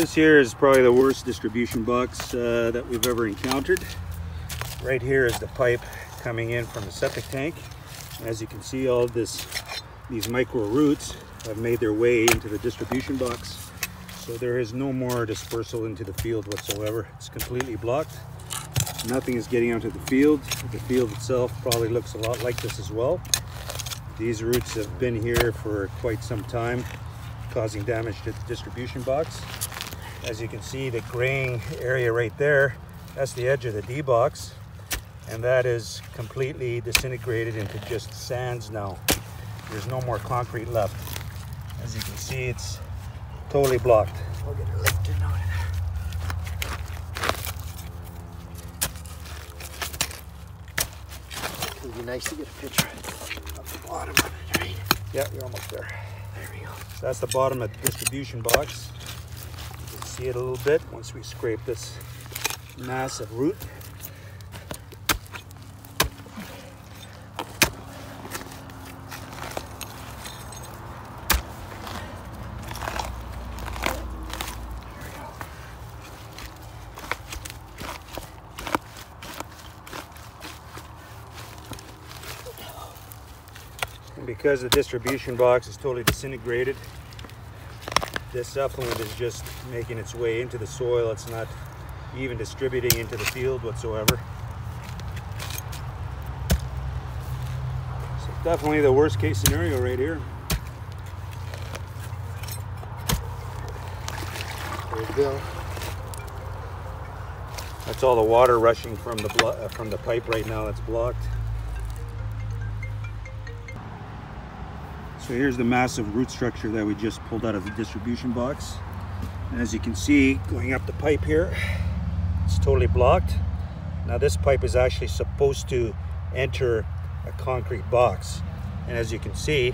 this here is probably the worst distribution box uh, that we've ever encountered. Right here is the pipe coming in from the septic tank. As you can see, all this, these micro roots have made their way into the distribution box. So there is no more dispersal into the field whatsoever. It's completely blocked. Nothing is getting onto the field. The field itself probably looks a lot like this as well. These roots have been here for quite some time, causing damage to the distribution box. As you can see, the graying area right there, that's the edge of the D box. And that is completely disintegrated into just sands now. There's no more concrete left. As you can see, it's totally blocked. I'll get it lifted now. It would be nice to get a picture of the bottom of it, right? Yeah, you're almost there. There we go. So that's the bottom of the distribution box. See it a little bit once we scrape this massive root. Because the distribution box is totally disintegrated, this effluent is just making its way into the soil. It's not even distributing into the field whatsoever. So definitely the worst case scenario right here. There we go. That's all the water rushing from the uh, from the pipe right now that's blocked. So here's the massive root structure that we just pulled out of the distribution box. And as you can see, going up the pipe here, it's totally blocked. Now this pipe is actually supposed to enter a concrete box. And as you can see,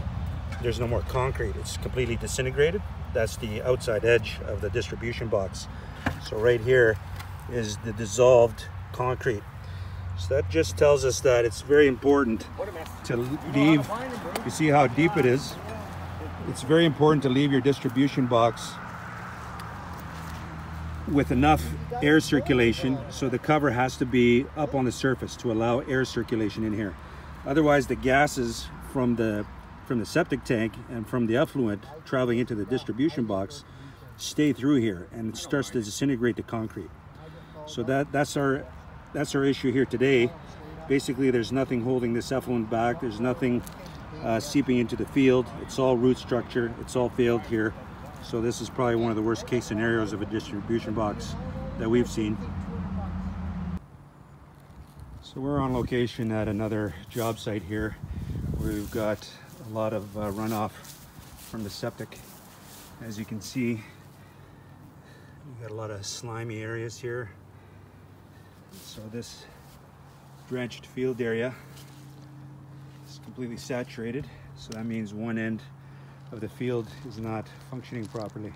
there's no more concrete. It's completely disintegrated. That's the outside edge of the distribution box. So right here is the dissolved concrete. So that just tells us that it's very important to leave, you see how deep it is? It's very important to leave your distribution box with enough air circulation so the cover has to be up on the surface to allow air circulation in here. Otherwise the gases from the from the septic tank and from the effluent traveling into the distribution box stay through here and it starts to disintegrate the concrete. So that that's our that's our issue here today. Basically, there's nothing holding this effluent back. There's nothing uh, seeping into the field. It's all root structure. It's all failed here. So this is probably one of the worst case scenarios of a distribution box that we've seen. So we're on location at another job site here where we've got a lot of uh, runoff from the septic. As you can see, we've got a lot of slimy areas here. So this drenched field area is completely saturated. So that means one end of the field is not functioning properly.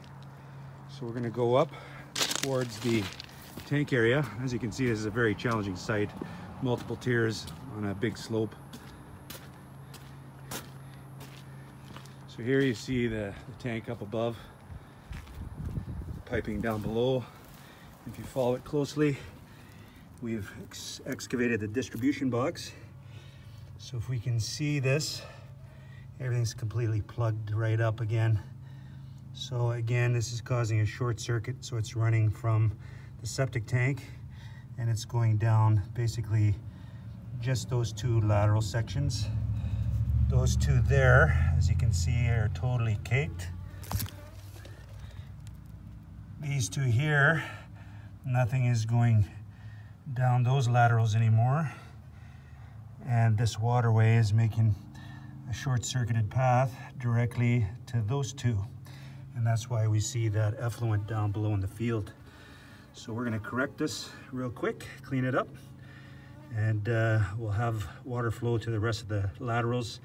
So we're gonna go up towards the tank area. As you can see, this is a very challenging site. Multiple tiers on a big slope. So here you see the, the tank up above, piping down below. If you follow it closely, we've ex excavated the distribution box. So if we can see this, everything's completely plugged right up again. So again, this is causing a short circuit. So it's running from the septic tank and it's going down basically just those two lateral sections. Those two there, as you can see, are totally caked. These two here, nothing is going down those laterals anymore. And this waterway is making a short-circuited path directly to those two. And that's why we see that effluent down below in the field. So we're gonna correct this real quick, clean it up, and uh, we'll have water flow to the rest of the laterals,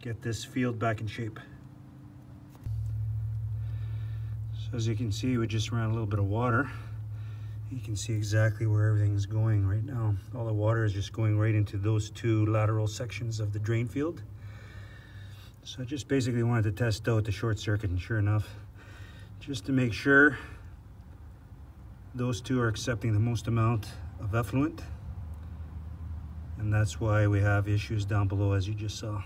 get this field back in shape. So as you can see, we just ran a little bit of water. You can see exactly where everything's going right now. All the water is just going right into those two lateral sections of the drain field. So I just basically wanted to test out the short circuit and sure enough, just to make sure those two are accepting the most amount of effluent and that's why we have issues down below as you just saw.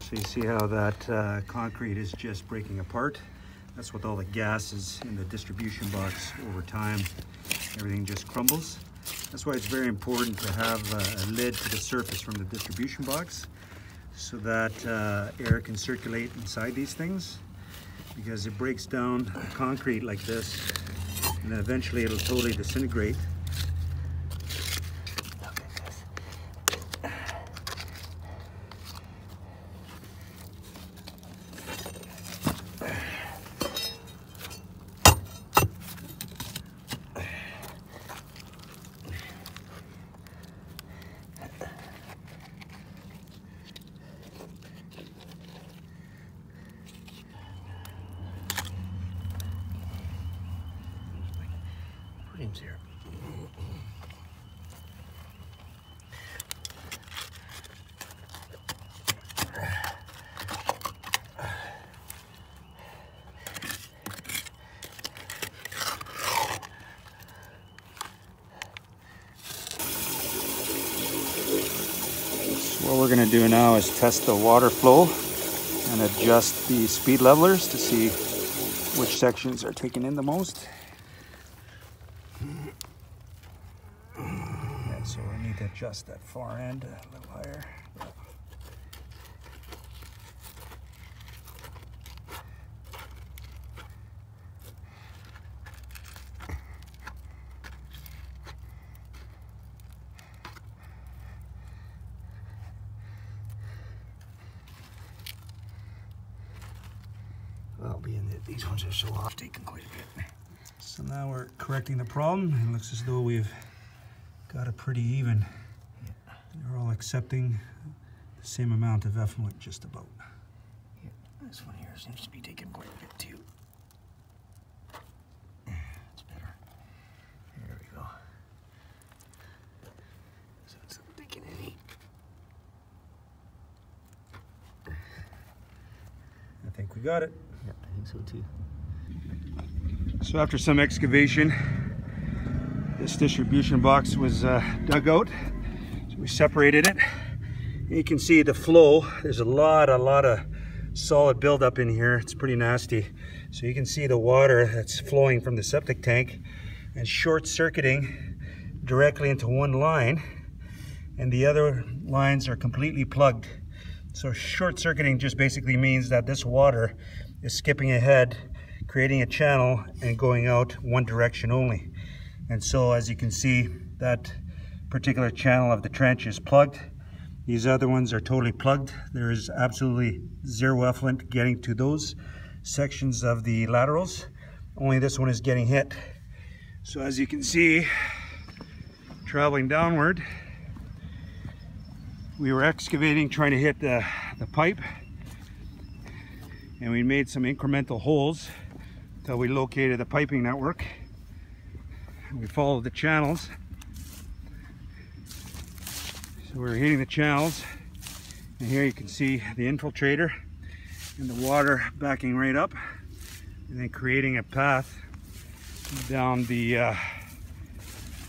So you see how that uh, concrete is just breaking apart. That's with all the gases in the distribution box over time. Everything just crumbles. That's why it's very important to have a lid to the surface from the distribution box so that uh, air can circulate inside these things because it breaks down concrete like this and then eventually it'll totally disintegrate Here. What we're going to do now is test the water flow and adjust the speed levelers to see which sections are taking in the most. Yeah, so we need to adjust that far end a little higher. Well, being that these ones are so off, taking quite a bit. So now we're correcting the problem. It looks as though we've got it pretty even. Accepting the same amount of effluent just about. Yeah, this one here seems to be taking quite a bit too. That's better. There we go. So it's not taking any. I think we got it. Yeah, I think so too. So after some excavation, this distribution box was uh, dug out. We separated it. You can see the flow. There's a lot, a lot of solid buildup in here. It's pretty nasty. So you can see the water that's flowing from the septic tank and short circuiting directly into one line. And the other lines are completely plugged. So short circuiting just basically means that this water is skipping ahead creating a channel and going out one direction only. And so as you can see, that particular channel of the trench is plugged. These other ones are totally plugged. There is absolutely zero effluent getting to those sections of the laterals. Only this one is getting hit. So as you can see, traveling downward, we were excavating, trying to hit the, the pipe and we made some incremental holes until we located the piping network. We followed the channels. So we are hitting the channels and here you can see the infiltrator and the water backing right up and then creating a path down the uh,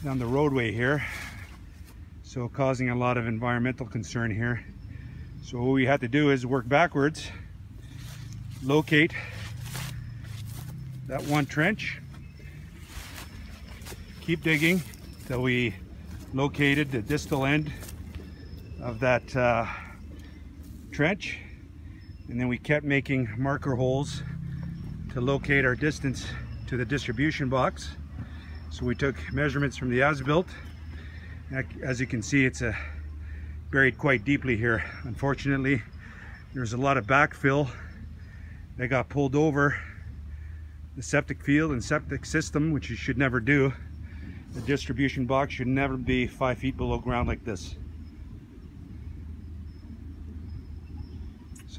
down the roadway here so causing a lot of environmental concern here so what we had to do is work backwards locate that one trench. Keep digging till we located the distal end of that uh, trench. And then we kept making marker holes to locate our distance to the distribution box. So we took measurements from the as-built. As you can see, it's uh, buried quite deeply here. Unfortunately, there's a lot of backfill that got pulled over the septic field and septic system, which you should never do. The distribution box should never be five feet below ground like this.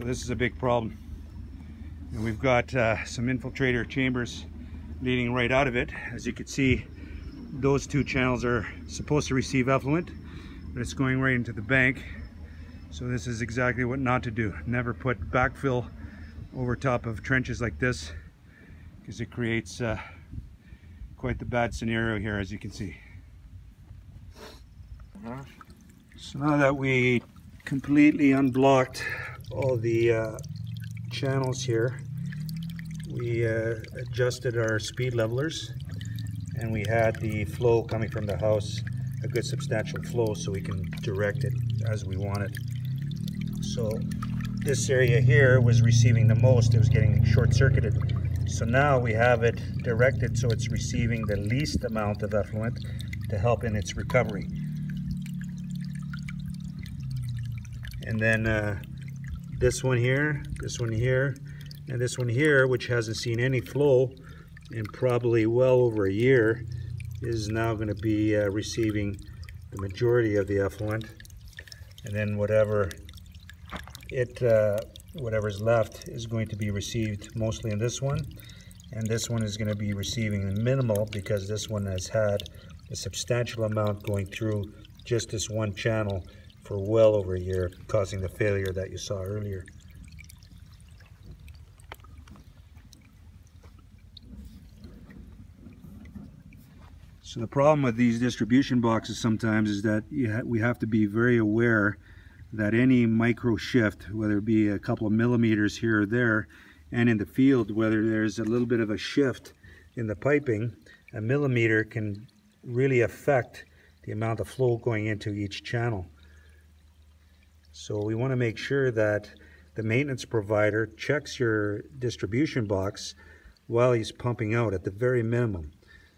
So this is a big problem. And we've got uh, some infiltrator chambers leading right out of it. As you can see, those two channels are supposed to receive effluent, but it's going right into the bank. So this is exactly what not to do. Never put backfill over top of trenches like this because it creates uh, quite the bad scenario here as you can see. So now that we completely unblocked all the uh, channels here, we uh, adjusted our speed levelers and we had the flow coming from the house a good substantial flow so we can direct it as we want it. So this area here was receiving the most, it was getting short-circuited. So now we have it directed so it's receiving the least amount of effluent to help in its recovery. And then uh, this one here, this one here, and this one here, which hasn't seen any flow in probably well over a year, is now going to be uh, receiving the majority of the effluent. And then whatever it uh, whatever's left is going to be received mostly in this one and this one is going to be receiving minimal because this one has had a substantial amount going through just this one channel for well over a year causing the failure that you saw earlier. So the problem with these distribution boxes sometimes is that ha we have to be very aware that any micro shift, whether it be a couple of millimeters here or there, and in the field, whether there's a little bit of a shift in the piping, a millimeter can really affect the amount of flow going into each channel. So we want to make sure that the maintenance provider checks your distribution box while he's pumping out at the very minimum.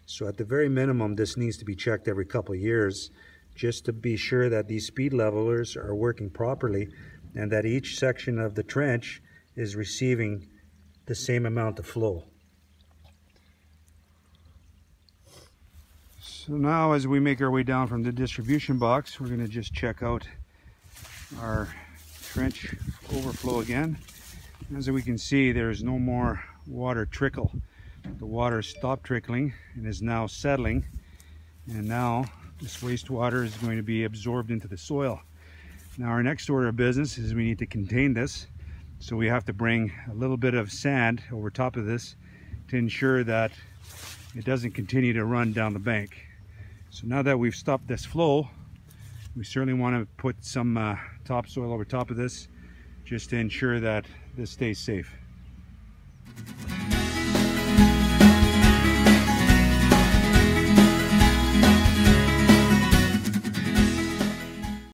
So at the very minimum, this needs to be checked every couple of years just to be sure that these speed levelers are working properly and that each section of the trench is receiving the same amount of flow. So now as we make our way down from the distribution box, we're going to just check out our trench overflow again. As we can see, there's no more water trickle. The water stopped trickling and is now settling. And now this wastewater is going to be absorbed into the soil. Now our next order of business is we need to contain this. So we have to bring a little bit of sand over top of this to ensure that it doesn't continue to run down the bank. So now that we've stopped this flow, we certainly want to put some uh, topsoil over top of this just to ensure that this stays safe.